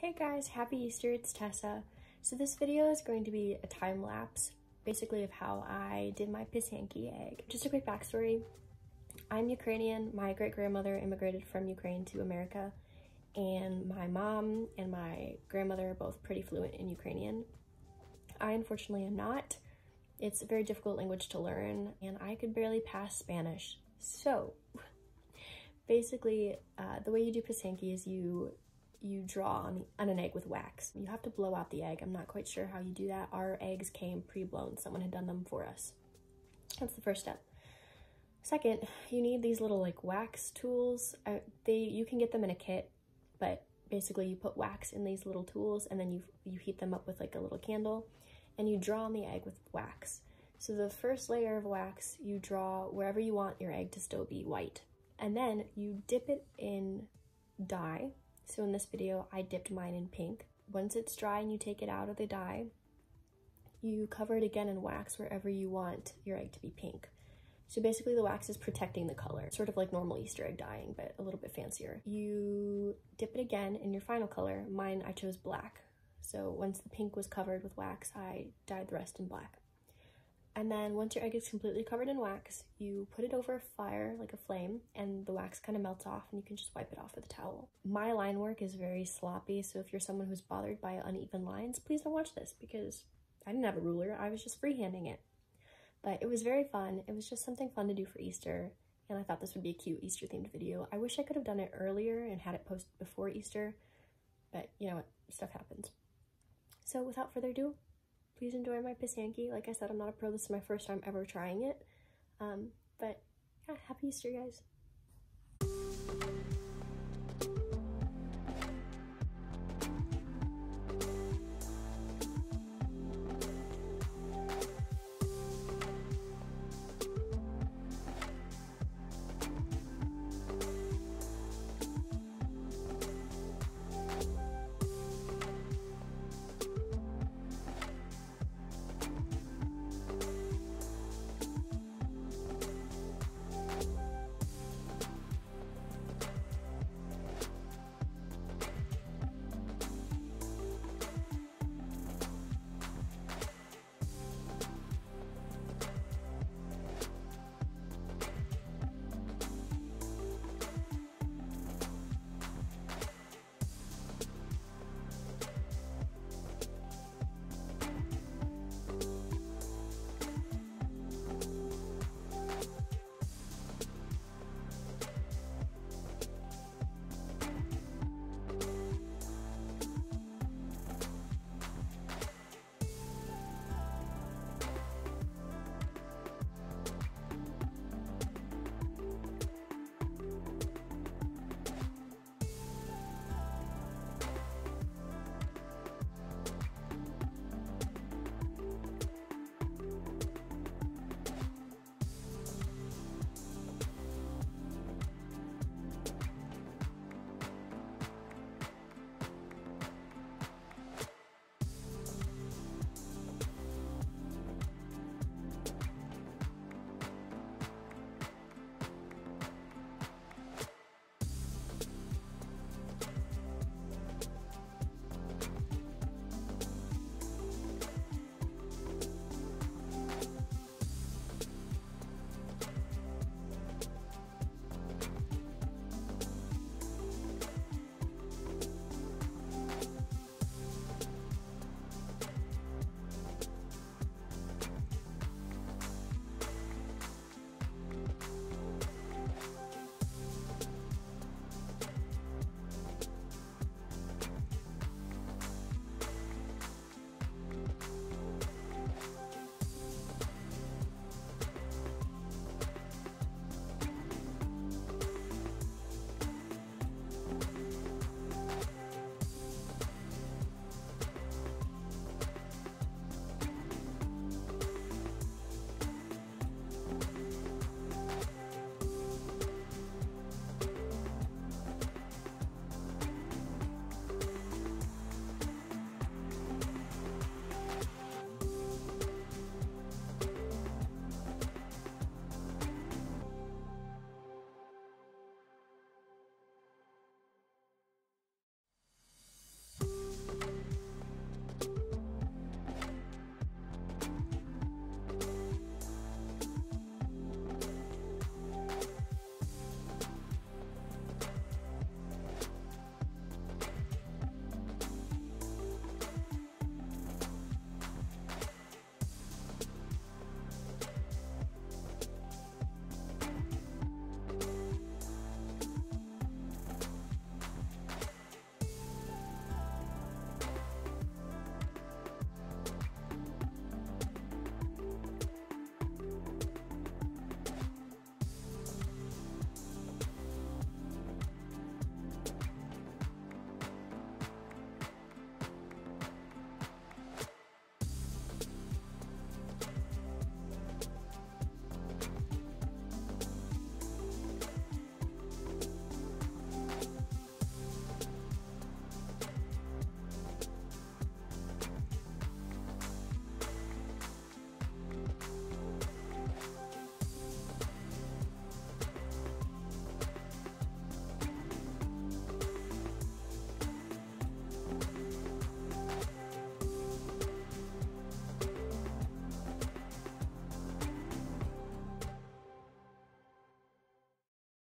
Hey guys, happy Easter, it's Tessa. So this video is going to be a time lapse, basically of how I did my Pysanky egg. Just a quick backstory. I'm Ukrainian, my great-grandmother immigrated from Ukraine to America, and my mom and my grandmother are both pretty fluent in Ukrainian. I unfortunately am not. It's a very difficult language to learn, and I could barely pass Spanish. So, basically, uh, the way you do Pysanky is you you draw on, on an egg with wax. You have to blow out the egg. I'm not quite sure how you do that. Our eggs came pre-blown. Someone had done them for us. That's the first step. Second, you need these little like wax tools. Uh, they You can get them in a kit, but basically you put wax in these little tools and then you, you heat them up with like a little candle and you draw on the egg with wax. So the first layer of wax, you draw wherever you want your egg to still be white. And then you dip it in dye so in this video, I dipped mine in pink. Once it's dry and you take it out of the dye, you cover it again in wax wherever you want your egg to be pink. So basically the wax is protecting the color, sort of like normal Easter egg dyeing, but a little bit fancier. You dip it again in your final color. Mine, I chose black. So once the pink was covered with wax, I dyed the rest in black. And then once your egg is completely covered in wax, you put it over a fire, like a flame, and the wax kind of melts off and you can just wipe it off with a towel. My line work is very sloppy, so if you're someone who's bothered by uneven lines, please don't watch this because I didn't have a ruler, I was just freehanding it. But it was very fun. It was just something fun to do for Easter, and I thought this would be a cute Easter themed video. I wish I could have done it earlier and had it posted before Easter, but you know what, stuff happens. So without further ado, please enjoy my Pysanky. Like I said, I'm not a pro. This is my first time ever trying it. Um, but yeah, happy Easter, guys.